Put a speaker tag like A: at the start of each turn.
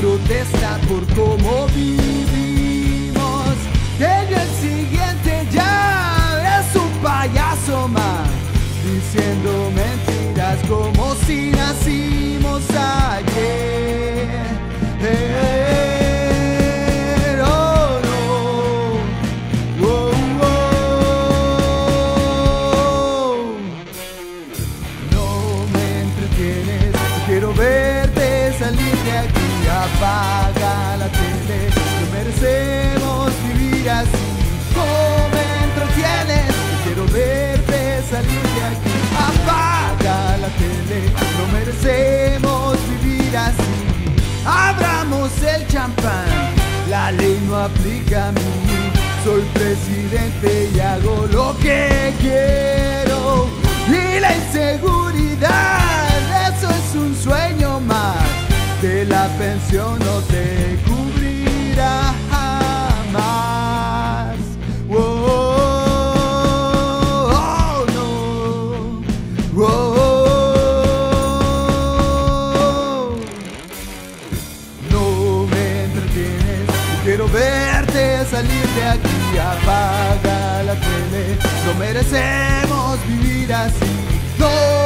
A: Protesta por cómo vivimos. En el siguiente ya es un payaso más, diciendo mentiras como si nacimos ayer. Eh, oh. Oh, oh. Quiero verte salir de aquí. Apaga la tele, no merecemos vivir así. No me entretienes, quiero verte salir de aquí. Apaga la tele, no merecemos vivir así. Abramos el champán, la ley no aplica a mí. Soy presidente y hago lo que quiero. Pensión no te cubrirá jamás. Oh, no. Oh, no me entretienes, quiero verte salir de aquí, apaga la tele, no merecemos vivir así, no